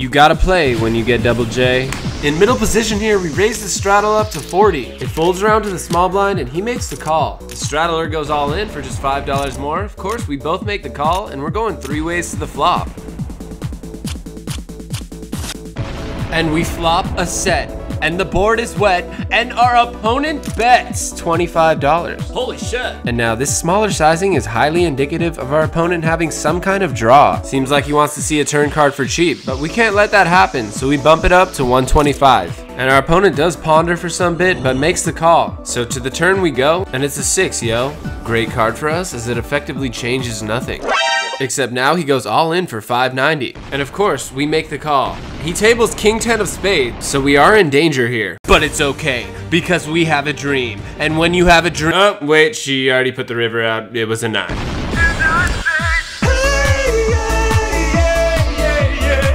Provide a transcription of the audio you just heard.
You gotta play when you get double J. In middle position here, we raise the straddle up to 40. It folds around to the small blind and he makes the call. The straddler goes all in for just $5 more. Of course, we both make the call and we're going three ways to the flop. And we flop a set and the board is wet, and our opponent bets $25. Holy shit. And now this smaller sizing is highly indicative of our opponent having some kind of draw. Seems like he wants to see a turn card for cheap, but we can't let that happen, so we bump it up to 125. And our opponent does ponder for some bit, but makes the call. So to the turn we go, and it's a six, yo. Great card for us, as it effectively changes nothing. Except now he goes all in for 590. And of course, we make the call. He tables king 10 of spades, so we are in danger here. But it's okay, because we have a dream. And when you have a dream- Oh, wait, she already put the river out. It was a nine.